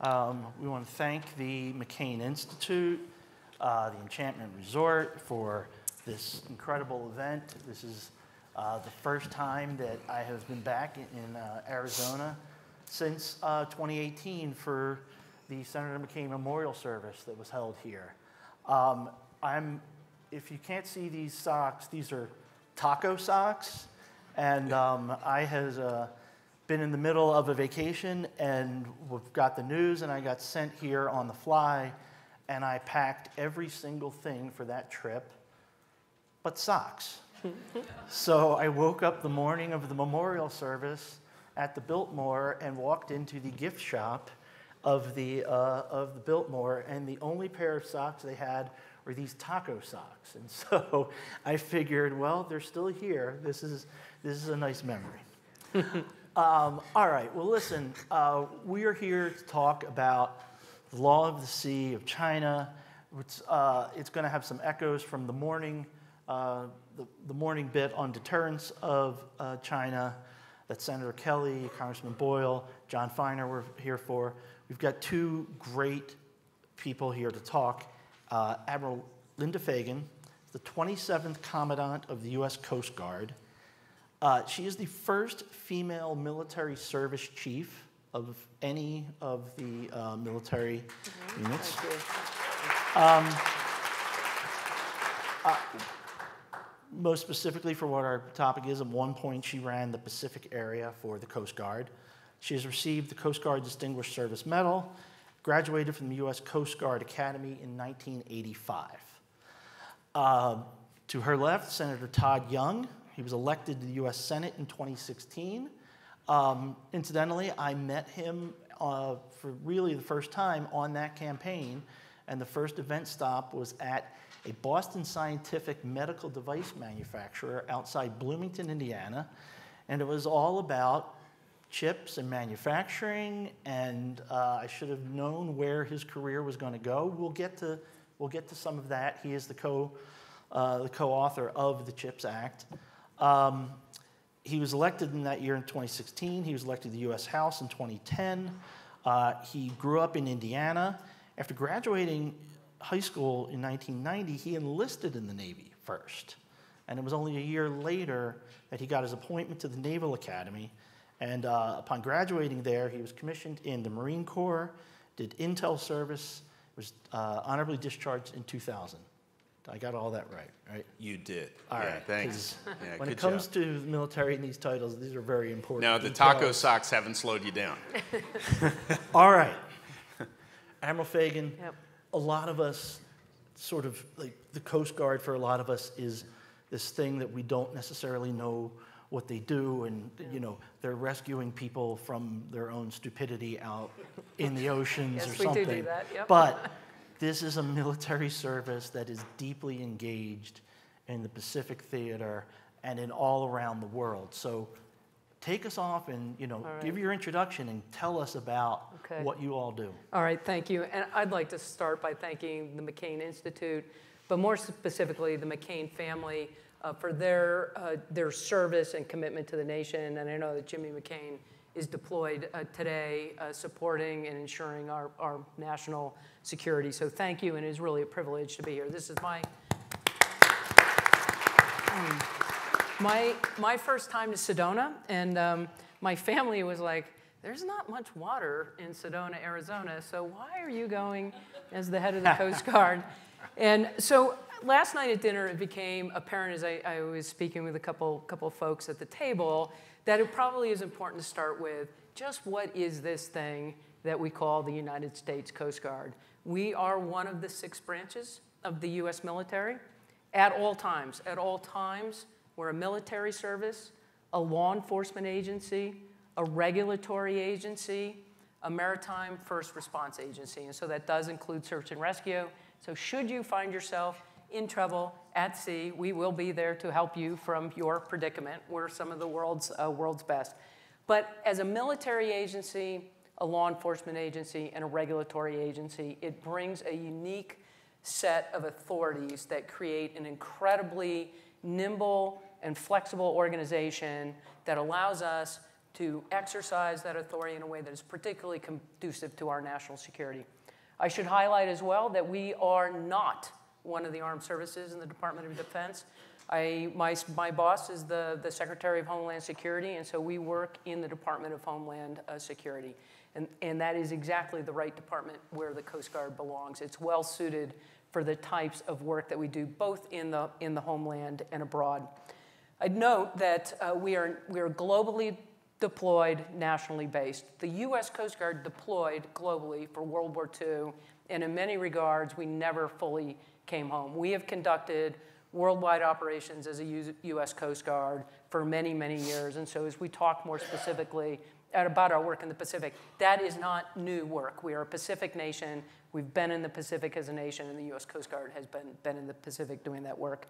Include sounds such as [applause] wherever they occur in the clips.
Um, we want to thank the McCain Institute, uh, the Enchantment Resort for this incredible event. This is uh, the first time that I have been back in, uh, Arizona since uh, 2018 for the Senator McCain Memorial Service that was held here. Um, I'm, if you can't see these socks, these are taco socks, and um, I has uh, been in the middle of a vacation, and we've got the news, and I got sent here on the fly, and I packed every single thing for that trip, but socks. [laughs] so I woke up the morning of the memorial service at the Biltmore and walked into the gift shop of the, uh, of the Biltmore, and the only pair of socks they had were these taco socks. And [laughs] so I figured, well, they're still here. This is, this is a nice memory. [laughs] um, all right, well, listen, uh, we are here to talk about the law of the sea of China. It's, uh, it's going to have some echoes from the morning, uh, the, the morning bit on deterrence of uh, China that Senator Kelly, Congressman Boyle, Jon Finer were here for. We've got two great people here to talk. Uh, Admiral Linda Fagan, the 27th Commandant of the U.S. Coast Guard. Uh, she is the first female military service chief of any of the uh, military mm-hmm. units. Um, uh, most specifically for what our topic is, at one point she ran the Pacific area for the Coast Guard. She has received the Coast Guard Distinguished Service Medal, graduated from the U.S. Coast Guard Academy in 1985. Uh, to her left, Senator Todd Young. He was elected to the U.S. Senate in 2016. Um, incidentally, I met him uh, for really the first time on that campaign, and the first event stop was at a Boston Scientific medical device manufacturer outside Bloomington, Indiana, and it was all about chips and manufacturing, and uh, I should have known where his career was going to go. We'll get to, we'll get to some of that. He is the, co, uh, the co-author of the CHIPS Act. Um, he was elected in that year in 2016. He was elected to the U.S. House in 2010. Uh, he grew up in Indiana. After graduating high school in 1990, he enlisted in the Navy first. And it was only a year later that he got his appointment to the Naval Academy. And uh, upon graduating there, he was commissioned in the Marine Corps, did intel service, was uh, honorably discharged in 2000. I got all that right, right? You did. All yeah, right. Thanks. Yeah, when it comes job. to the military and these titles, these are very important. Now, the taco socks haven't slowed you down. [laughs] [laughs] all right. Admiral Fagan, yep. a lot of us sort of like the Coast Guard for a lot of us is this thing that we don't necessarily know what they do and yeah. you know they're rescuing people from their own stupidity out in the [laughs] oceans yes, or something we do do that. Yep. but this is a military service that is deeply engaged in the pacific theater and in all around the world so take us off and you know right. give your introduction and tell us about okay. what you all do all right thank you and i'd like to start by thanking the mccain institute but more specifically the mccain family uh, for their, uh, their service and commitment to the nation. And I know that Jimmy McCain is deployed uh, today uh, supporting and ensuring our, our national security. So thank you, and it is really a privilege to be here. This is my, my, my first time to Sedona, and um, my family was like, there's not much water in Sedona, Arizona, so why are you going as the head of the Coast [laughs] Guard? And so last night at dinner, it became apparent as I, I was speaking with a couple, couple folks at the table that it probably is important to start with just what is this thing that we call the United States Coast Guard. We are one of the six branches of the US military at all times. At all times, we're a military service, a law enforcement agency, a regulatory agency, a maritime first response agency. And so that does include search and rescue. So should you find yourself in trouble at sea, we will be there to help you from your predicament. We're some of the world's, uh, world's best. But as a military agency, a law enforcement agency, and a regulatory agency, it brings a unique set of authorities that create an incredibly nimble and flexible organization that allows us to exercise that authority in a way that is particularly conducive to our national security. I should highlight as well that we are not one of the armed services in the Department of Defense. I, my, my boss is the, the Secretary of Homeland Security, and so we work in the Department of Homeland uh, Security. And, and that is exactly the right department where the Coast Guard belongs. It's well suited for the types of work that we do both in the, in the homeland and abroad. I'd note that uh, we, are, we are globally deployed, nationally based. The US Coast Guard deployed globally for World War II, and in many regards, we never fully came home. We have conducted worldwide operations as a US Coast Guard for many, many years, and so as we talk more specifically about our work in the Pacific, that is not new work. We are a Pacific nation. We've been in the Pacific as a nation, and the US Coast Guard has been, been in the Pacific doing that work.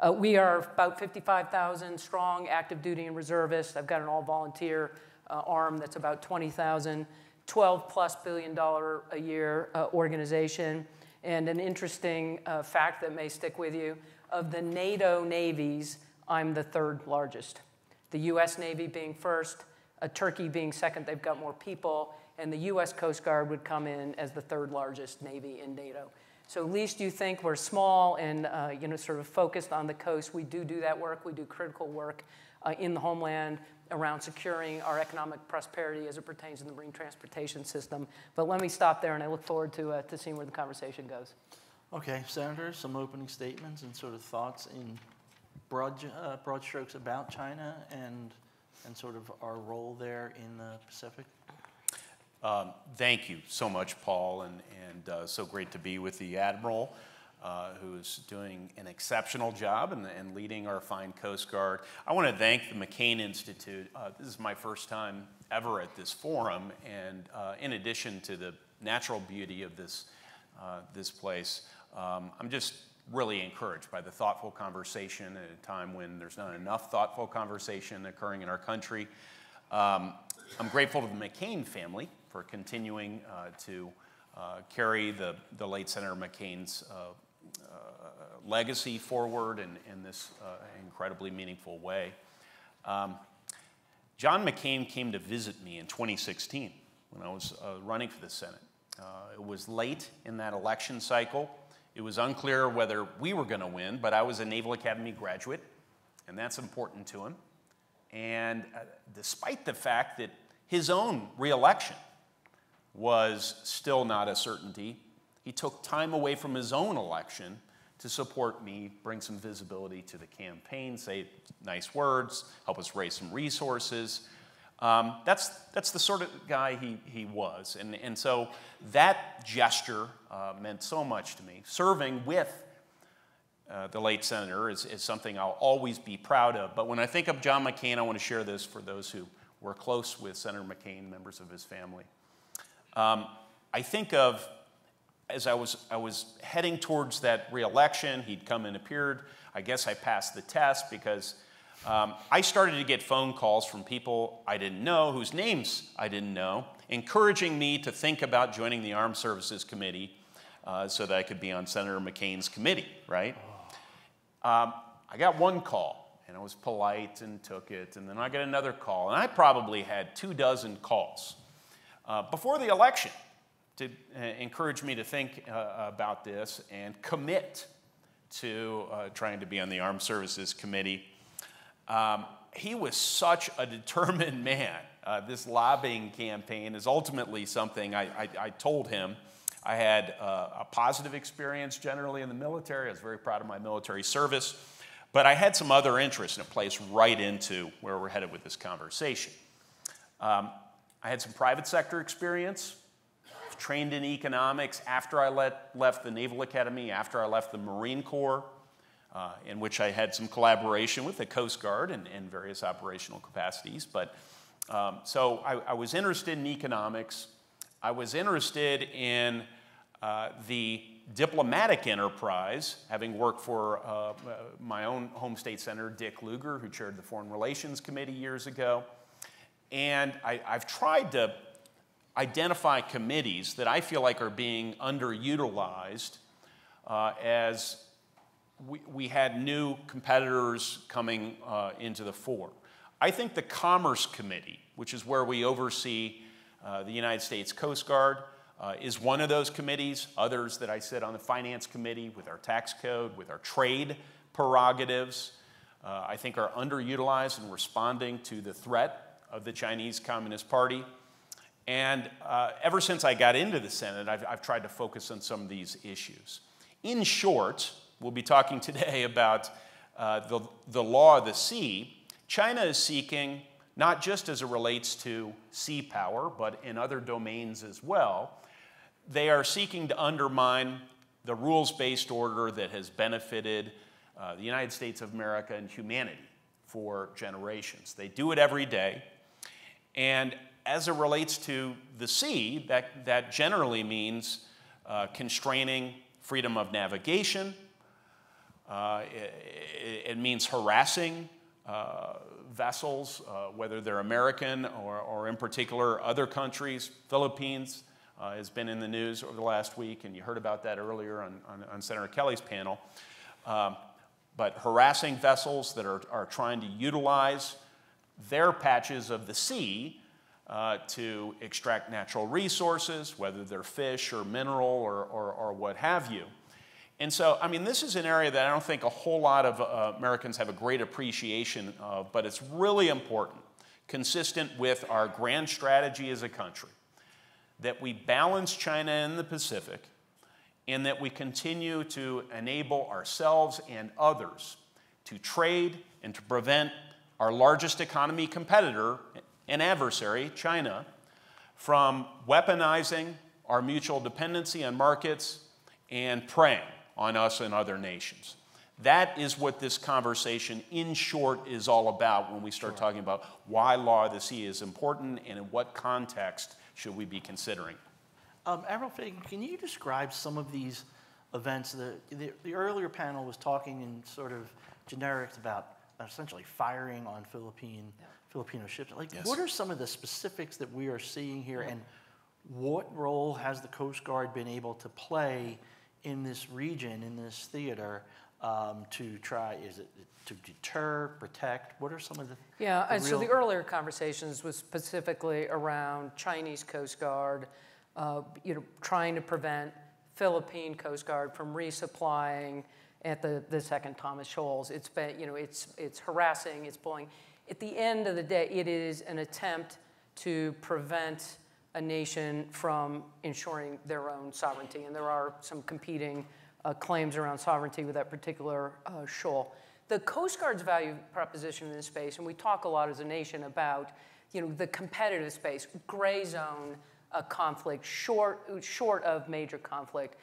Uh, we are about 55,000 strong active duty and reservists. I've got an all volunteer uh, arm that's about 20,000, 12 plus billion dollar a year uh, organization. And an interesting uh, fact that may stick with you of the NATO navies, I'm the third largest. The US Navy being first, Turkey being second, they've got more people, and the US Coast Guard would come in as the third largest Navy in NATO. So at least you think we're small and uh, you know sort of focused on the coast. We do do that work. We do critical work uh, in the homeland around securing our economic prosperity as it pertains to the marine transportation system. But let me stop there, and I look forward to, uh, to seeing where the conversation goes. Okay, Senator, some opening statements and sort of thoughts in broad, uh, broad strokes about China and, and sort of our role there in the Pacific. Um, thank you so much, Paul, and, and uh, so great to be with the Admiral, uh, who's doing an exceptional job and, and, leading our fine Coast Guard. I want to thank the McCain Institute. Uh, this is my first time ever at this forum, and uh, in addition to the natural beauty of this, uh, this place, um, I'm just really encouraged by the thoughtful conversation at a time when there's not enough thoughtful conversation occurring in our country. Um, I'm grateful to the McCain family for continuing uh, to uh, carry the, the late Senator McCain's legacy forward in, in this incredibly meaningful way. Um, John McCain came to visit me in 2016 when I was uh, running for the Senate. Uh, it was late in that election cycle. It was unclear whether we were going to win, but I was a Naval Academy graduate, and that's important to him. And uh, despite the fact that his own reelection was still not a certainty. He took time away from his own election to support me, bring some visibility to the campaign, say nice words, help us raise some resources. Um, that's, that's the sort of guy he, he was. And, and so that gesture uh, meant so much to me. Serving with uh, the late senator is, is something I'll always be proud of. But when I think of John McCain, I want to share this for those who were close with Senator McCain, members of his family. Um, I think of as I was, I was heading towards that reelection, he'd come and appeared. I guess I passed the test because um, I started to get phone calls from people I didn't know, whose names I didn't know, encouraging me to think about joining the Armed Services Committee uh, so that I could be on Senator McCain's committee, right? Um, I got one call, and I was polite and took it, and then I got another call, and I probably had two dozen calls uh, before the election to uh, encourage me to think uh, about this and commit to uh, trying to be on the Armed Services Committee. Um, he was such a [laughs] determined man. Uh, this lobbying campaign is ultimately something I, I, I told him. I had uh, a positive experience generally in the military. I was very proud of my military service. But I had some other interests, and it plays right into where we're headed with this conversation. Um, I had some private sector experience, trained in economics after I let, left the Naval Academy, after I left the Marine Corps, uh, in which I had some collaboration with the Coast Guard in, in various operational capacities. But um, so I, I, was interested in economics. I was interested in uh, the diplomatic enterprise, having worked for uh, my own home state senator, Dick Lugar, who chaired the Foreign Relations Committee years ago. And I, have tried to identify committees that I feel like are being underutilized uh, as we, we, had new competitors coming uh, into the fore. I think the Commerce Committee, which is where we oversee uh, the United States Coast Guard, uh, is one of those committees. Others that I sit on the Finance Committee with our tax code, with our trade prerogatives, uh, I think are underutilized in responding to the threat of the Chinese Communist Party. And uh, ever since I got into the Senate, I've, I've, tried to focus on some of these issues. In short, we'll be talking today [laughs] about uh, the, the law of the sea. China is seeking, not just as it relates to sea power, but in other domains as well, they are seeking to undermine the rules based order that has benefited uh, the United States of America and humanity for generations. They do it every day. And as it relates to the sea, that, that generally means uh, constraining freedom of navigation. Uh, it, it, means harassing uh, vessels, uh, whether they're American or, or, in particular, other countries. Philippines uh, has been in the news over the last week, and you heard about that earlier on, on, on Senator Kelly's panel. Um, but harassing vessels that are, are trying to utilize their patches of the sea uh, to extract natural resources, whether they're fish or mineral or, or, or, what have you. And so, I mean, this is an area that I don't think a whole lot of uh, Americans have a great appreciation of, but it's really important, consistent with our grand strategy as a country, that we balance China and the Pacific, and that we continue to enable ourselves and others to trade and to prevent our largest economy competitor and adversary, China, from weaponizing our mutual dependency on markets and preying on us and other nations. That is what this conversation, in short, is all about when we start sure. talking about why law of the sea is important and in what context should we be considering. Um, Admiral Fagan, can you describe some of these events? The, the, the earlier panel was talking in sort of generics about essentially firing on Philippine yeah. Filipino ships. Like, yes. what are some of the specifics that we are seeing here, and what role has the Coast Guard been able to play in this region, in this theater, um, to try? Is it to deter, protect? What are some of the yeah? The and so the earlier conversations was specifically around Chinese Coast Guard, uh, you know, trying to prevent Philippine Coast Guard from resupplying at the, the second Thomas Shoals. It's been, you know, it's, it's harassing, it's bullying. At the end of the day, it is an attempt to prevent a nation from ensuring their own sovereignty. And there are some competing uh, claims around sovereignty with that particular uh, shoal. The Coast Guard's value proposition in this space, and we talk a lot as a nation about you know, the competitive space, gray zone uh, conflict, short, short of major conflict,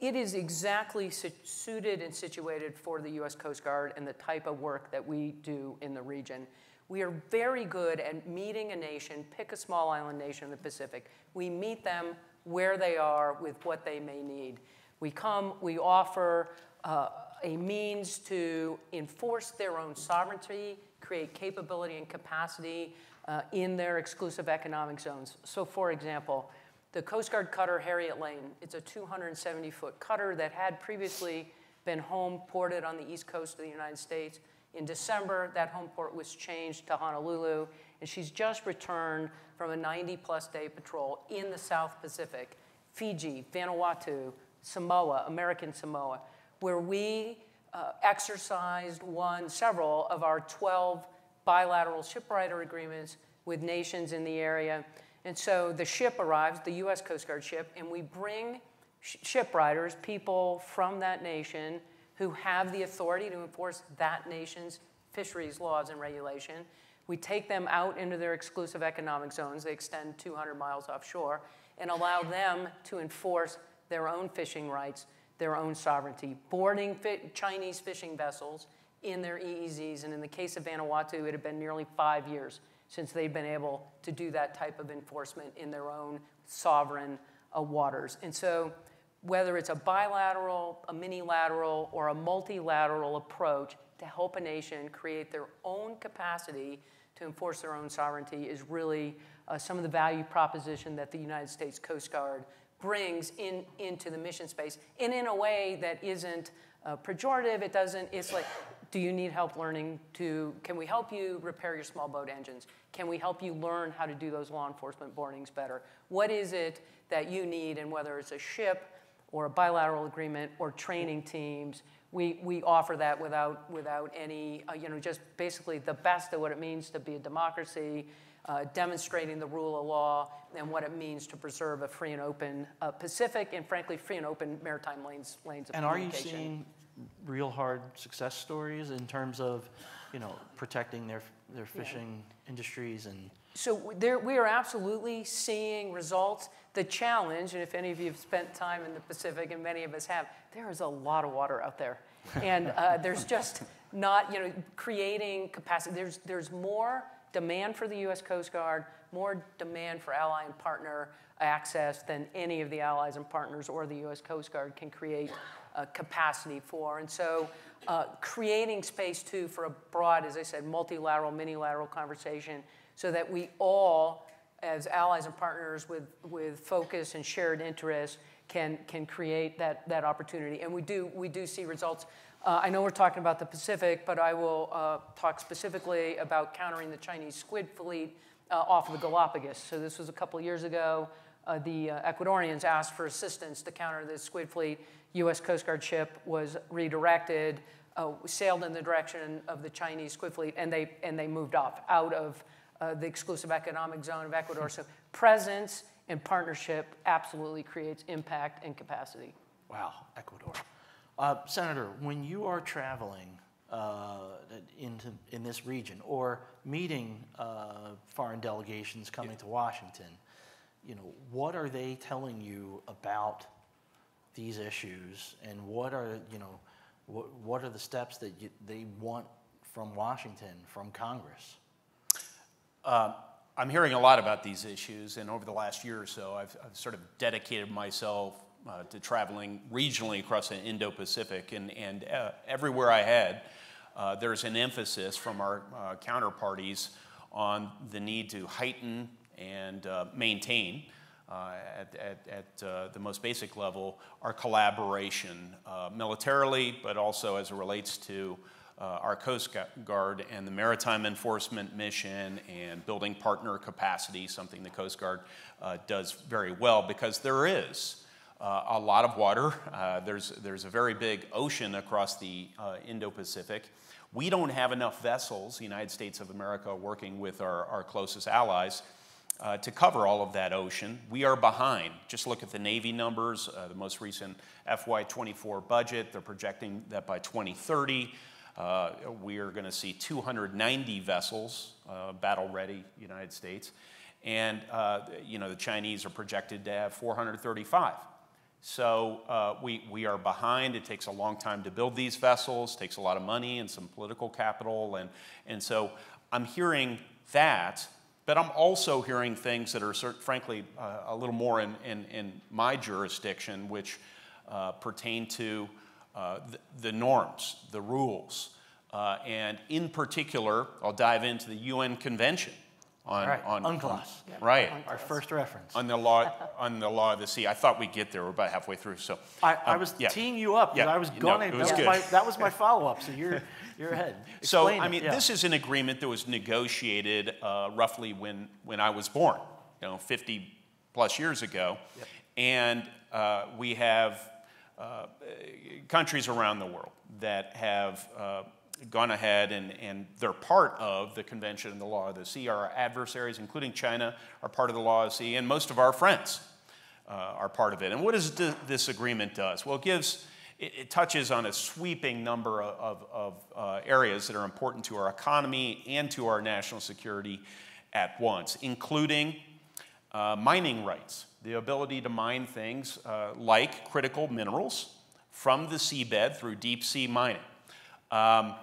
it is exactly suited and situated for the US Coast Guard and the type of work that we do in the region. We are very good at meeting a nation, pick a small island nation in the Pacific. We meet them where they are with what they may need. We come, we offer uh, a means to enforce their own sovereignty, create capability and capacity uh, in their exclusive economic zones. So, for example, the Coast Guard cutter Harriet Lane, it's a 270 foot cutter that had previously been home ported on the east coast of the United States. In December, that home port was changed to Honolulu, and she's just returned from a 90 plus day patrol in the South Pacific, Fiji, Vanuatu, Samoa, American Samoa, where we uh, exercised, one, several of our 12 bilateral shiprider agreements with nations in the area. And so the ship arrives, the US Coast Guard ship, and we bring sh- shipriders, people from that nation, who have the authority to enforce that nation's fisheries laws and regulation. We take them out into their exclusive economic zones, they extend 200 miles offshore, and allow them to enforce their own fishing rights, their own sovereignty, boarding fi- Chinese fishing vessels in their EEZs. And in the case of Vanuatu, it had been nearly five years since they've been able to do that type of enforcement in their own sovereign uh, waters. And so whether it's a bilateral, a minilateral, or a multilateral approach to help a nation create their own capacity to enforce their own sovereignty is really uh, some of the value proposition that the United States Coast Guard brings in, into the mission space and in a way that isn't uh, pejorative. It doesn't, it's like Do you need help learning to, can we help you repair your small boat engines? Can we help you learn how to do those law enforcement boardings better? What is it that you need, and whether it's a ship or a bilateral agreement or training teams, we, we offer that without, without any, uh, you know, just basically the best of what it means to be a democracy, uh, demonstrating the rule of law, and what it means to preserve a free and open uh, Pacific and, frankly, free and open maritime lanes, lanes of And are you communication. seeing real hard success stories in terms of, you know, protecting their, their fishing industries and? So there, we are absolutely seeing results. The challenge, and if any of you have spent time in the Pacific, and many of us have, there is a lot of water out there. [laughs] And uh, there's just not, you know, creating capacity. There's, there's more demand for the U.S. Coast Guard, more demand for ally and partner access than any of the allies and partners or the U.S. Coast Guard can create uh, capacity for. And so uh, creating space too for a broad, as I said, multilateral, minilateral conversation so that we all, as allies and partners with, with focus and shared interests, can, can create that, that opportunity. And we do, we do see results. Uh, I know we're talking about the Pacific, but I will uh, talk specifically about countering the Chinese squid fleet uh, off of the Galapagos. So this was a couple years ago. Uh, the uh, Ecuadorians asked for assistance to counter the squid fleet. U.S. Coast Guard ship was redirected, uh, sailed in the direction of the Chinese squid fleet, and they, and they moved off out of uh, the exclusive economic zone of Ecuador. So presence and partnership absolutely creates impact and capacity. Wow, Ecuador. Uh, Senator, when you are traveling uh, into, in this region or meeting uh, foreign delegations coming to Washington, you know, what are they telling you about these issues and what are, you know, what, what are the steps that you, they want from Washington, from Congress? I'm hearing a lot about these issues, and over the last year or so, I've, I've sort of dedicated myself uh, to traveling regionally across the Indo Pacific, and, and uh, everywhere I head, uh, there's an emphasis from our uh, counterparties on the need to heighten and uh, maintain. Uh, at, at, at uh, the most basic level, our collaboration uh, militarily, but also as it relates to our Coast Guard and the maritime enforcement mission and building partner capacity, something the Coast Guard does very well because there is uh, a lot of water. Uh, there's, there's a very big ocean across the uh, Indo Pacific. We don't have enough vessels, the United States of America, working with our, our closest allies. Uh, to cover all of that ocean. We are behind. Just look at the Navy numbers, uh, the most recent FY24 budget. They're projecting that by 2030, uh, we are going to see 290 vessels, uh, battle ready, United States. And, uh, you know, the Chinese are projected to have 435. So uh, we, we are behind. It takes a long time to build these vessels, takes a lot of money and some political capital. And, and so I'm hearing that, but I'm also hearing things that are, frankly, uh, a little more in, in, in my jurisdiction, which uh, pertain to uh, the, the, norms, the rules. Uh, and in particular, I'll dive into the UN Convention on, right, on UNCLOS. Right. Our first reference. On the law, on the law of the sea. I thought we'd get there. We're about halfway through. So I, I um, was yeah. teeing you up because Yeah. I was going to. was that, was my, that was my [laughs] follow-up. So you're you're ahead. So, I it, mean, yeah. this is an agreement that was negotiated uh, roughly when, when I was born, you know, 50 plus years ago. And uh, we have uh, countries around the world that have uh, gone ahead and, and they're part of the Convention and the Law of the Sea. Our adversaries, including China, are part of the Law of the Sea, and most of our friends uh, are part of it. And what does this agreement does? Well, it gives it, it touches on a sweeping number of, of, uh, areas that are important to our economy and to our national security at once, including uh, mining rights, the ability to mine things uh, like critical minerals from the seabed through deep sea mining. Um,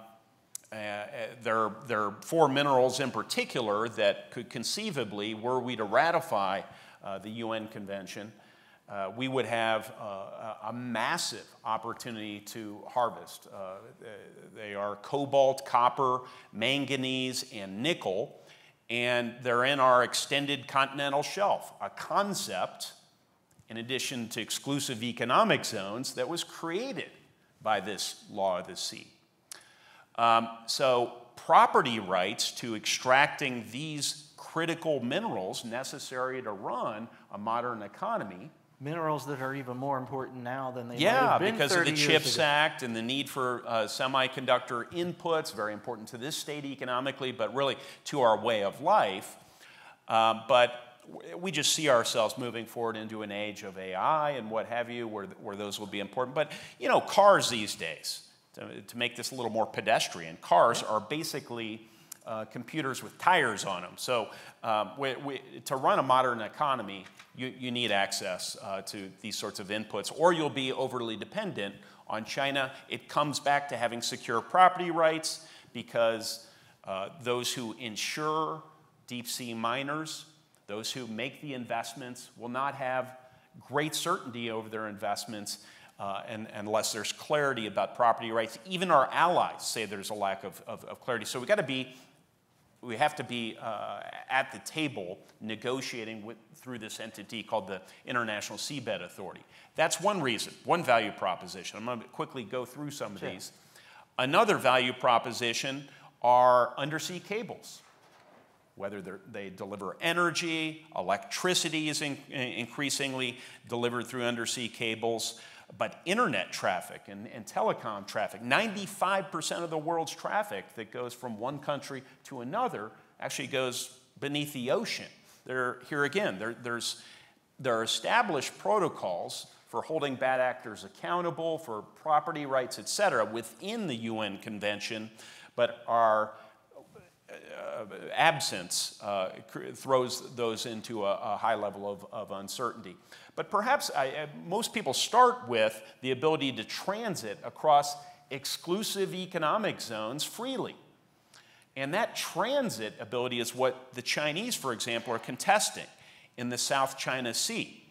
uh, there, there are four minerals in particular that could conceivably, were we to ratify uh, the UN Convention, uh, we would have uh, a massive opportunity to harvest. Uh, they are cobalt, copper, manganese, and nickel, and they're in our extended continental shelf, a concept, in addition to exclusive economic zones, that was created by this law of the sea. Um, so, property rights to extracting these critical minerals necessary to run a modern economy. Minerals that are even more important now than they Yeah, have been because of the 30 years CHIPS ago. Act and the need for uh, semiconductor inputs, very important to this state economically, but really to our way of life. Um, but we just see ourselves moving forward into an age of AI and what have you, where, where those will be important. But, you know, cars these days, to, to make this a little more pedestrian, cars are basically uh, computers with tires on them. So, um, we, we, to run a modern economy, you, you need access uh, to these sorts of inputs, or you'll be overly dependent on China. It comes back to having secure property rights because uh, those who insure deep sea miners, those who make the investments, will not have great certainty over their investments uh, and, unless there's clarity about property rights. Even our allies say there's a lack of, of, of clarity. So we've got to be we have to be uh, at the table negotiating with, through this entity called the International Seabed Authority. That's one reason, one value proposition. I'm going to quickly go through some of Sure. these. Another value proposition are undersea cables. Whether they deliver energy, electricity is in, increasingly delivered through undersea cables, but internet traffic and, and telecom traffic, 95% of the world's traffic that goes from one country to another actually goes beneath the ocean. There, here again, there, there's, there are established protocols for holding bad actors accountable, for property rights, et cetera, within the UN Convention, but uh, absence uh, throws those into a, a high level of, of uncertainty. But perhaps I, uh, most people start with the ability to transit across exclusive economic zones freely. And that transit ability is what the Chinese, for example, are contesting in the South China Sea.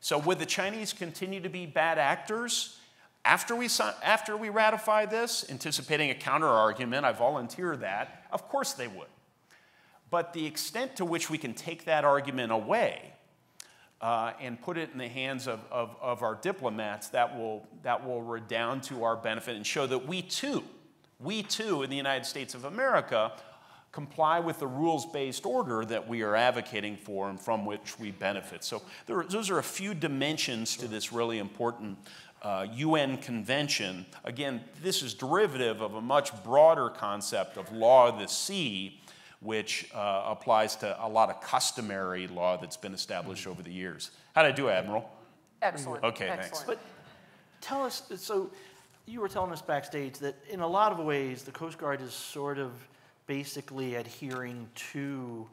So, would the Chinese continue to be bad actors after we, after we ratify this, anticipating a counter argument? I volunteer that. Of course they would. But the extent to which we can take that argument away uh, and put it in the hands of, of, of our diplomats, that will, that will redound to our benefit and show that we too, we too in the United States of America, comply with the rules based order that we are advocating for and from which we benefit. So, there, those are a few dimensions to this really important uh, UN convention. Again, this is derivative of a much broader concept of law of the sea, which uh, applies to a lot of customary law that's been established over the years. How did I do, Admiral? Excellent. Okay, thanks. But tell us, so you were telling us backstage that in a lot of ways, the Coast Guard is sort of basically adhering to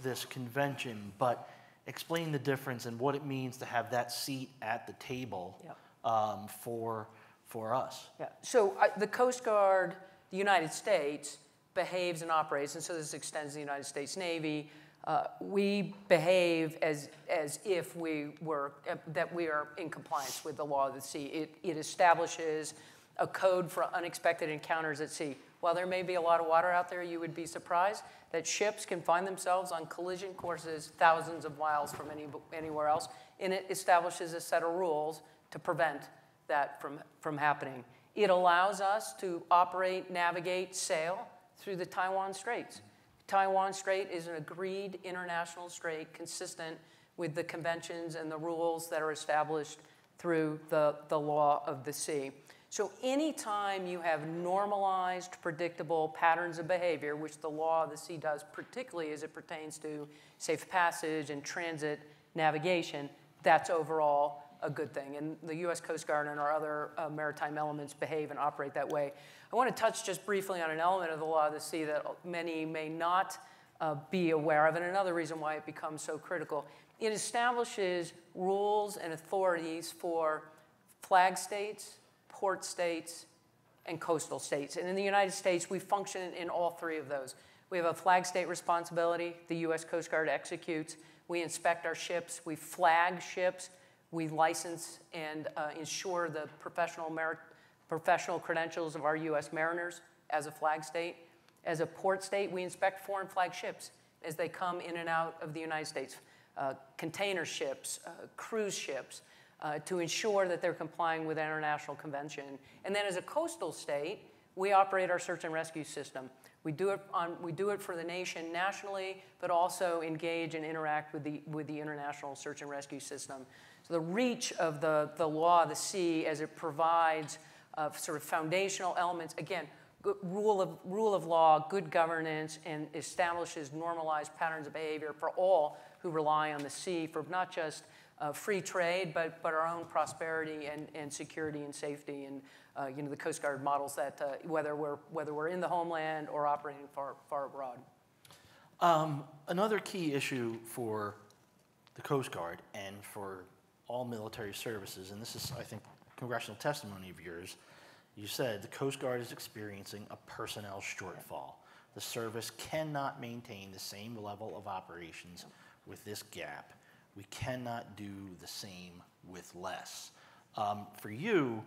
this convention, but explain the difference and what it means to have that seat at the table Yep. Um, for, for us. Yeah. So I, the Coast Guard, the United States, behaves and operates, and so this extends to the United States Navy. Uh, we behave as, as if we were, uh, that we are in compliance with the law of the sea. It, it establishes a code for unexpected encounters at sea. While there may be a lot of water out there, you would be surprised that ships can find themselves on collision courses thousands of miles from any, anywhere else, and it establishes a set of rules to prevent that from, from happening. It allows us to operate, navigate, sail through the Taiwan Straits. Taiwan Strait is an agreed international strait consistent with the conventions and the rules that are established through the, the law of the sea. So, anytime you have normalized, predictable patterns of behavior, which the law of the sea does, particularly as it pertains to safe passage and transit navigation, that's overall a good thing. And the U.S. Coast Guard and our other uh, maritime elements behave and operate that way. I want to touch just briefly on an element of the law of the sea that many may not uh, be aware of, and another reason why it becomes so critical. It establishes rules and authorities for flag states, port states, and coastal states. And in the United States, we function in all three of those. We have a flag state responsibility, the U.S. Coast Guard executes. We inspect our ships, we flag ships, we license and uh, ensure the professional, merit, professional credentials of our U.S. mariners as a flag state. As a port state, we inspect foreign flag ships as they come in and out of the United States, uh, container ships, uh, cruise ships, uh, to ensure that they're complying with international convention. And then as a coastal state, we operate our search and rescue system. We do it, on, we do it for the nation nationally, but also engage and interact with the, with the international search and rescue system. The reach of the, the law of the sea as it provides uh, sort of foundational elements, again, rule of, rule of law, good governance, and establishes normalized patterns of behavior for all who rely on the sea for not just uh, free trade, but, but our own prosperity and, and security and safety. And uh, you know, the Coast Guard models that uh, whether, we're, whether we're in the homeland or operating far, far abroad. Um, another key issue for the Coast Guard and for all military services, and this is, I think, congressional testimony of yours, you said the Coast Guard is experiencing a personnel shortfall. The service cannot maintain the same level of operations with this gap. We cannot do the same with less. Um, for you,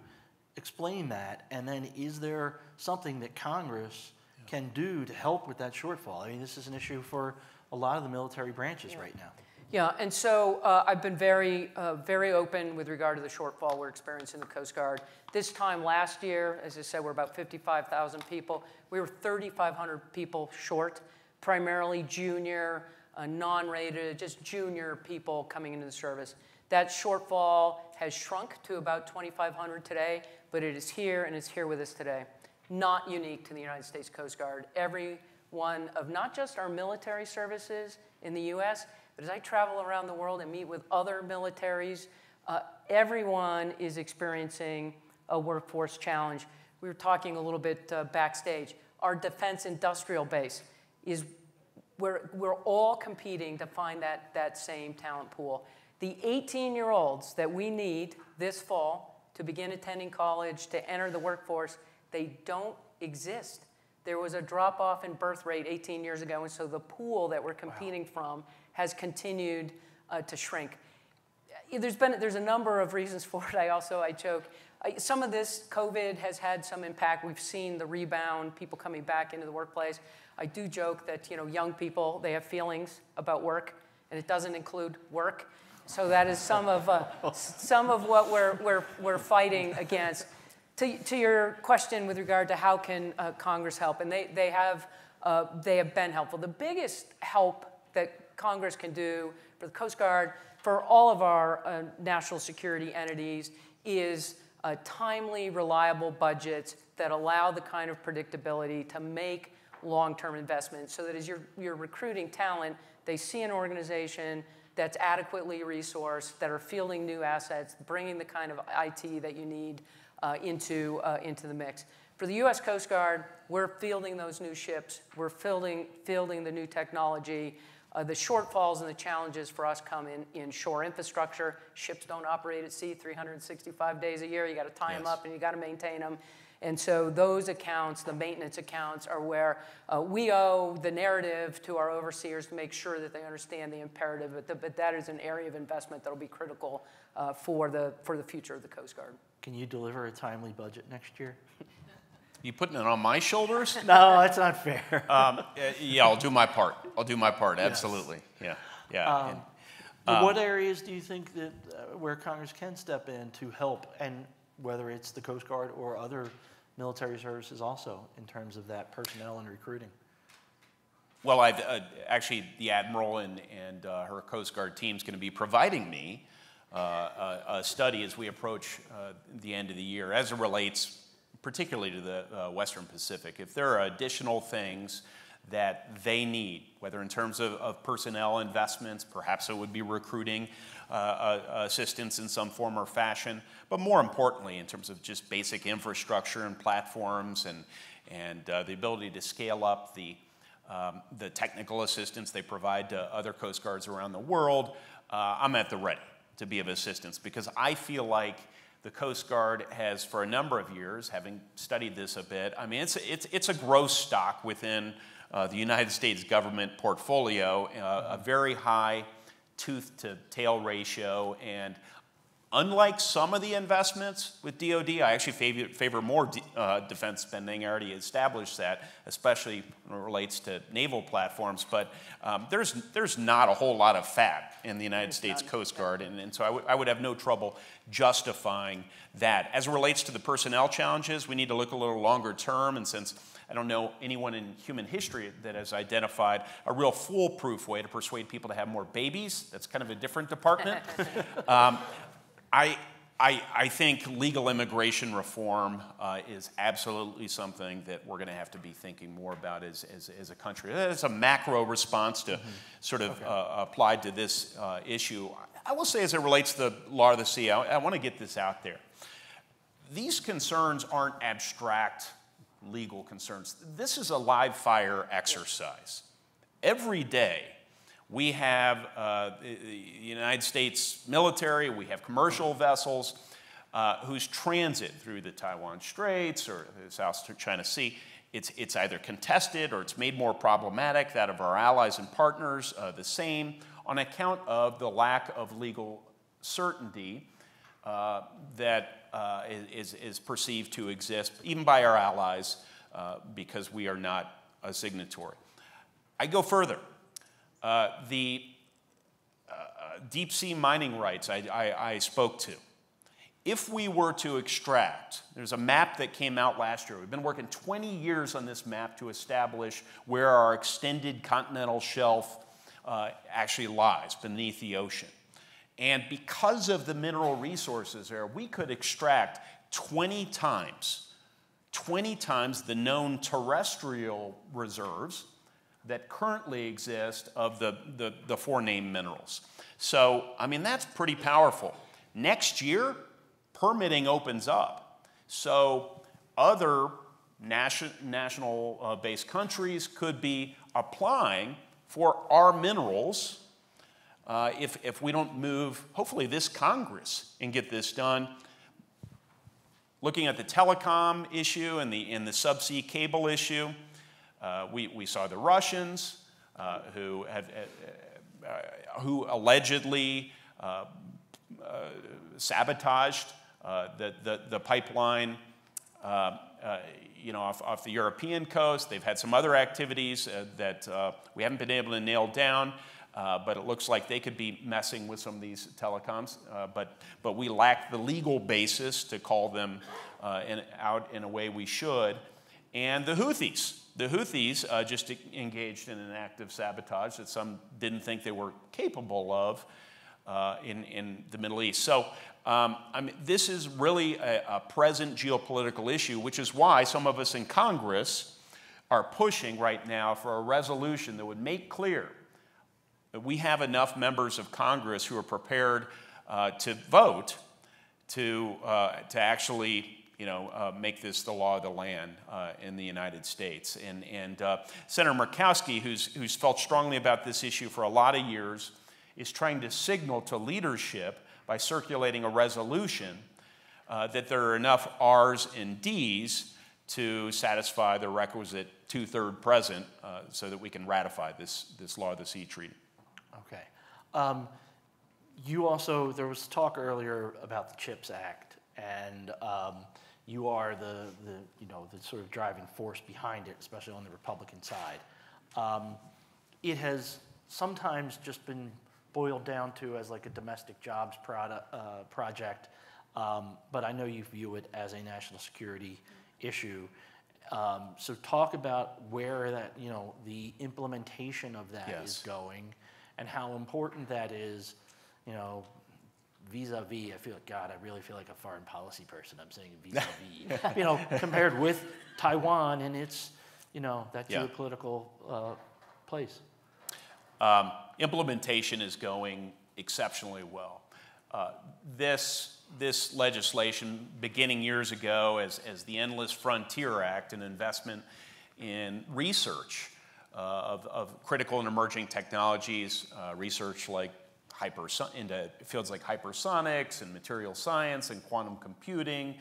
explain that, and then is there something that Congress can do to help with that shortfall? I mean, this is an issue for a lot of the military branches right now. Yeah, and so uh, I've been very, uh, very open with regard to the shortfall we're experiencing in the Coast Guard. This time last year, as I said, we're about 55,000 people. We were 3,500 people short, primarily junior, uh, non-rated, just junior people coming into the service. That shortfall has shrunk to about 2,500 today, but it is here and it's here with us today. Not unique to the United States Coast Guard. Every one of not just our military services in the U.S., but as I travel around the world and meet with other militaries, uh, everyone is experiencing a workforce challenge. We were talking a little bit uh, backstage. Our defense industrial base is, we're, we're all competing to find that, that same talent pool. The 18 year olds that we need this fall to begin attending college, to enter the workforce, they don't exist. There was a drop off in birth rate 18 years ago, and so the pool that we're competing wow. from has continued uh, to shrink. There's been there's a number of reasons [laughs] for it. I also I joke. Some of this COVID has had some impact. We've seen the rebound, people coming back into the workplace. I do joke that you know young people they have feelings about work, and it doesn't include work. So that is some of uh, [laughs] some of what we're we're we're fighting against. To, to your question with regard to how can uh, Congress help, and they they have uh, they have been helpful. The biggest help that Congress can do for the Coast Guard, for all of our uh, national security entities, is uh, timely, reliable budgets that allow the kind of predictability to make long-term investments so that as you're, you're recruiting talent, they see an organization that's adequately resourced, that are fielding new assets, bringing the kind of IT that you need uh, into, uh, into the mix. For the U.S. Coast Guard, we're fielding those new ships. We're fielding, fielding the new technology. Uh, the shortfalls and the challenges for us come in, in shore infrastructure. Ships don't operate at sea 365 days a year. You got to tie yes. them up and you got to maintain them. And so those accounts, the maintenance accounts, are where uh, we owe the narrative to our overseers to make sure that they understand the imperative. But, the, but that is an area of investment that will be critical uh, for, the, for the future of the Coast Guard. Can you deliver a timely budget next year? [laughs] You putting it on my shoulders? [laughs] no, that's not fair. um, [laughs] yeah, I'll do my part. I'll do my part. Absolutely. Yes. Yeah, yeah. Um, and, um, what areas do you think that uh, where Congress can step in to help, and whether it's the Coast Guard or other military services also in terms of that personnel and recruiting? Well, I've uh, actually the admiral and and uh, her Coast Guard team is going to be providing me uh, a, a, study as we approach uh, the end of the year, as it relates particularly to the uh, Western Pacific, if there are additional things that they need, whether in terms of, of personnel investments, perhaps it would be recruiting uh, uh, assistance in some form or fashion, but more importantly, in terms of just basic infrastructure and platforms and, and uh, the ability to scale up the, um, the technical assistance they provide to other Coast Guards around the world, uh, I'm at the ready to be of assistance because I feel like the Coast Guard has, for a number of years, having studied this a bit, I mean, it's, it's, it's a growth stock within uh, the United States government portfolio, uh, a very high tooth to tail ratio, and Unlike some of the investments with DoD, I actually favor, favor more uh, defense spending. I already established that, especially when it relates to naval platforms. But um, there's, there's not a whole lot of fat in the United States Coast Guard, and, and so I, would have no trouble justifying that. As it relates to the personnel challenges, we need to look a little longer term, and since I don't know anyone in human history that has identified a real foolproof way to persuade people to have more babies. That's kind of a different department. [laughs] um, I, I, I, think legal immigration reform uh, is absolutely something that we're going to have to be thinking more about as, as, as a country. It's a macro response to mm-hmm. sort of okay. uh, applied to this uh, issue. I will say, as it relates to the law of the sea, I, I want to get this out there. These concerns aren't abstract legal concerns. This is a live fire exercise. Every day, we have uh, the United States military, we have commercial vessels uh, whose transit through the Taiwan Straits or the South China Sea, it's, it's either contested or it's made more problematic. That of our allies and partners, uh, the same, on account of the lack of legal certainty uh, that uh, is, is perceived to exist, even by our allies, uh, because we are not a signatory. I go further. Uh, the uh, deep sea mining rights I, I, I spoke to. If we were to extract, there's a map that came out last year. We've been working 20 years on this map to establish where our extended continental shelf uh, actually lies beneath the ocean. And because of the mineral resources there, we could extract 20 times, 20 times the known terrestrial reserves that currently exist of the, the, the four named minerals. So, I mean, that's pretty powerful. Next year, permitting opens up. So, other nation, national uh, based countries could be applying for our minerals uh, if, if we don't move, hopefully, this Congress and get this done. Looking at the telecom issue and the, and the subsea cable issue, uh, we, we saw the Russians uh, who, have, uh, uh, who allegedly uh, sabotaged the, the, the, pipeline you know, off, off, the European coast. They've had some other activities that we haven't been able to nail down. Uh, but it looks like they could be messing with some of these telecoms. Uh, but, but we lack the legal basis to call them uh, in, out in a way we should. And the Houthis. The Houthis uh, just engaged in an act of sabotage that some didn't think they were capable of uh, in, in the Middle East. So um, I mean, this is really a, a present geopolitical issue, which is why some of us in Congress are pushing right now for a resolution that would make clear that we have enough members of Congress who are prepared uh, to vote to, uh, to actually you know, uh, make this the law of the land uh, in the United States. And, and uh, Senator Murkowski, who's, who's felt strongly about this issue for a lot of years, is trying to signal to leadership by circulating a resolution uh, that there are enough R's and D's to satisfy the requisite two third present uh, so that we can ratify this, this Law of the Sea Treaty. Okay. Um, you also, there was talk earlier about the CHIPS Act, and um, you are the, the, you know, the sort of driving force behind it, especially on the Republican side. Um, it has sometimes just been boiled down to as like a domestic jobs product, uh, project, um, but I know you view it as a national security issue. Um, so talk about where that, you know, the implementation of that yes. is going and how important that is, you know, vis-a-vis, I feel like, God, I really feel like a foreign policy person. I'm saying [laughs] vis-a-vis, you know, compared with Taiwan and its, you know, that yeah. geopolitical uh, place. Um, implementation is going exceptionally well. Uh, this, this legislation, beginning years ago as, as the Endless Frontier Act, an investment in research uh, of, of critical and emerging technologies, uh, research like hyper, into fields like hypersonics and material science and quantum computing,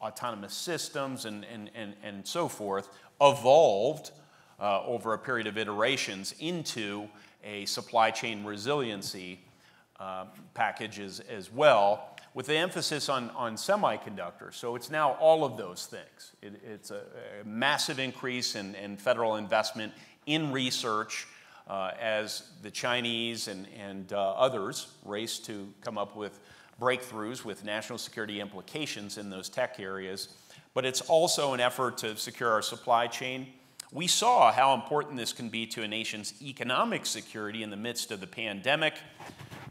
autonomous systems, and, and, and, and so forth, evolved uh, over a period of iterations into a supply chain resiliency uh, package as, as well, with the emphasis on, on semiconductors. So it's now all of those things. It, it's a, a, massive increase in, in, federal investment in research uh, as the Chinese and, and uh, others race to come up with breakthroughs with national security implications in those tech areas. But it's also an effort to secure our supply chain. We saw how important this can be to a nation's economic security in the midst of the pandemic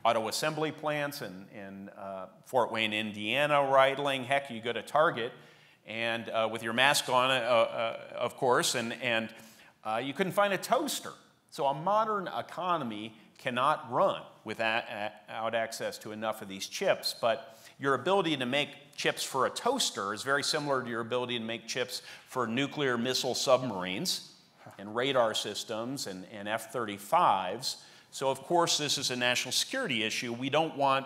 auto assembly plants in, in uh, Fort Wayne, Indiana, idling. Heck, you go to Target and uh, with your mask on, uh, uh of course, and, and uh, you couldn't find a toaster. So a modern economy cannot run uh, without access to enough of these chips. But your ability to make chips for a toaster is very similar to your ability to make chips for nuclear missile submarines and radar systems and, and F 35s. So, of course, this is a national security issue. We don't want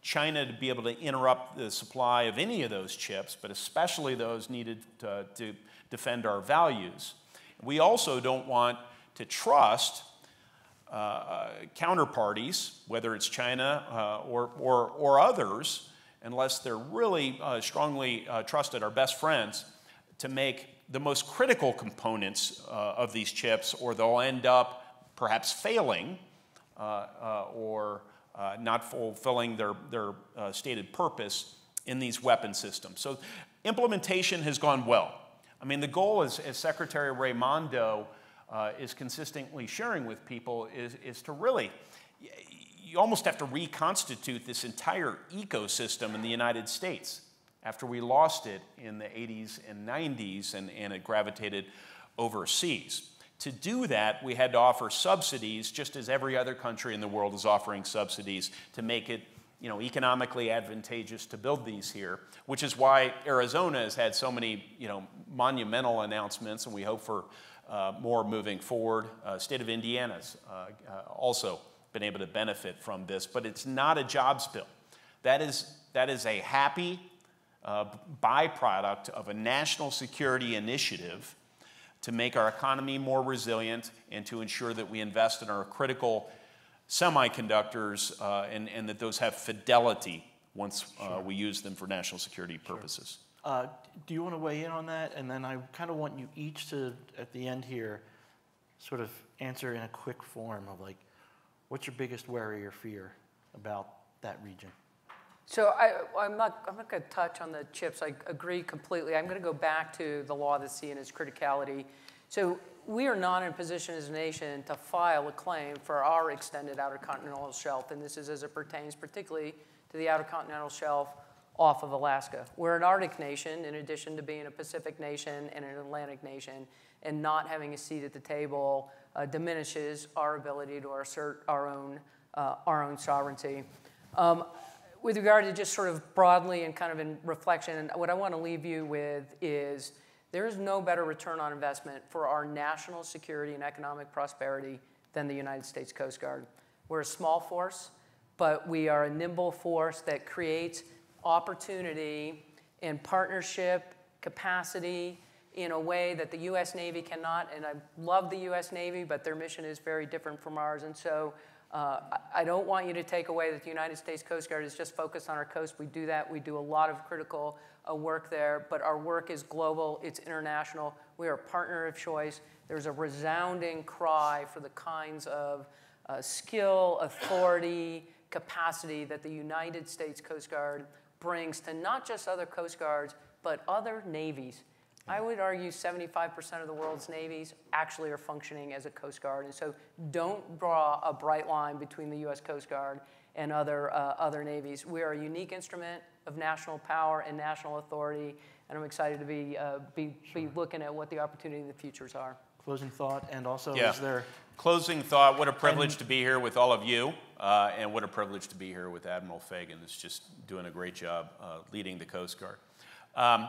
China to be able to interrupt the supply of any of those chips, but especially those needed to, to defend our values. We also don't want to trust uh, uh, counterparties, whether it's China uh, or, or, or, others, unless they're really uh, strongly uh, trusted, our best friends, to make the most critical components uh, of these chips, or they'll end up perhaps failing or not fulfilling their, their stated purpose in these weapon systems. So implementation has gone well. I mean, the goal, is, as Secretary Raimondo uh, is consistently sharing with people, is, is to really, you almost have to reconstitute this entire ecosystem in the United States after we lost it in the 80s and 90s and, and it gravitated overseas. To do that, we had to offer subsidies, just as every other country in the world is offering subsidies to make it you know, economically advantageous to build these here, which is why Arizona has had so many you know, monumental announcements, and we hope for more moving forward. Uh, state of Indiana's uh, uh also been able to benefit from this, but it's not a jobs bill. That is, that is a happy uh, byproduct of a national security initiative to make our economy more resilient and to ensure that we invest in our critical semiconductors uh, and, and, that those have fidelity once uh, sure. we use them for national security purposes. Sure. Uh, do you want to weigh in on that? And then I kind of want you each to, at the end here, sort of answer in a quick form of like, what's your biggest worry or fear about that region? So I, am not, I'm not going to touch on the chips. I agree completely. I'm going to go back to the law of the sea and its criticality. So we are not in a position as a nation to file a claim for our extended outer continental shelf, and this is as it pertains particularly to the outer continental shelf off of Alaska. We're an Arctic nation in addition to being a Pacific nation and an Atlantic nation, and not having a seat at the table uh, diminishes our ability to assert our own, uh, our own sovereignty. Um, with regard to just sort of broadly and kind of in reflection, what I want to leave you with is there is no better return on investment for our national security and economic prosperity than the United States Coast Guard. We're a small force, but we are a nimble force that creates opportunity and partnership capacity in a way that the US Navy cannot. And I love the US Navy, but their mission is very different from ours. And so uh, I don't want you to take away that the United States Coast Guard is just focused on our coast. We do that. We do a lot of critical uh, work there, but our work is global, it's international. We are a partner of choice. There's a resounding cry for the kinds of uh, skill, authority, capacity that the United States Coast Guard brings to not just other Coast Guards, but other navies. I would argue 75% of the world's navies actually are functioning as a Coast Guard. And so don't draw a bright line between the US Coast Guard and other, uh, other navies. We are a unique instrument of national power and national authority, and I'm excited to be, uh, be, sure. be looking at what the opportunity in the futures are. Closing thought, and also yeah. is there... Closing thought, what a privilege and, to be here with all of you, uh, and what a privilege to be here with Admiral Fagan, who's just doing a great job uh, leading the Coast Guard. Um,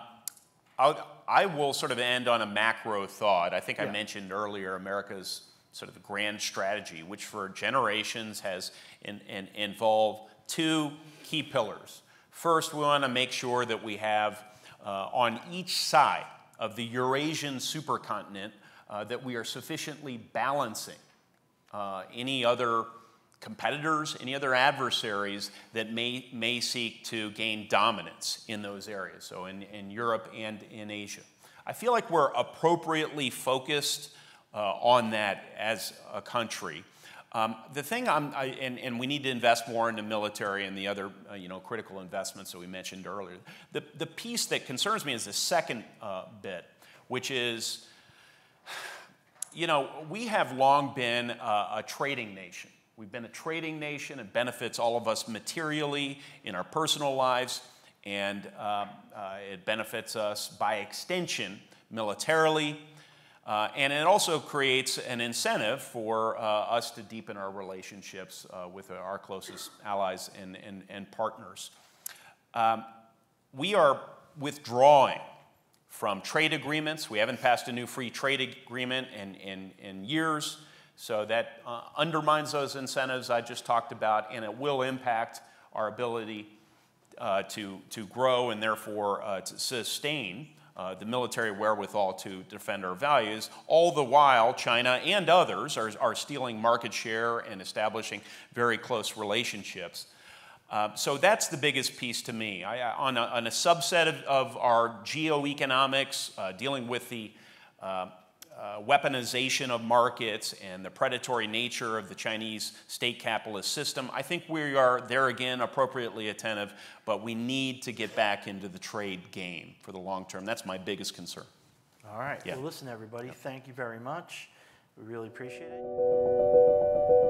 I will sort of end on a macro thought. I think yeah. I mentioned earlier America's sort of grand strategy, which for generations has in, in, involved two key pillars. First, we want to make sure that we have uh, on each side of the Eurasian supercontinent uh, that we are sufficiently balancing uh, any other competitors, any other adversaries that may, may seek to gain dominance in those areas, so in, in Europe and in Asia. I feel like we're appropriately focused uh, on that as a country. Um, the thing I'm, I, and, and, we need to invest more in the military and the other, uh, you know, critical investments that we mentioned earlier. The, the piece that concerns me is the second uh, bit, which is, [sighs] you know, we have long been a, a trading nation. We've been a trading nation. It benefits all of us materially in our personal lives, and um, uh, it benefits us by extension militarily uh, and it also creates an incentive for uh, us to deepen our relationships uh, with our closest allies and, and, and partners. Um, we are withdrawing from trade agreements. We haven't passed a new free trade agreement in, in, in years, so that uh, undermines those incentives I just talked about, and it will impact our ability uh, to, to grow and therefore uh, to sustain uh, the military wherewithal to defend our values. All the while, China and others are, are stealing market share and establishing very close relationships. Uh, so that's the biggest piece to me. I, on, a, on, a, subset of, of our geoeconomics, uh, dealing with the uh, uh, weaponization of markets and the predatory nature of the Chinese state capitalist system, I think we are there again appropriately attentive, but we need to get back into the trade game for the long term. That's my biggest concern. All right. Yeah. Well, listen, everybody, thank you very much. We really appreciate it.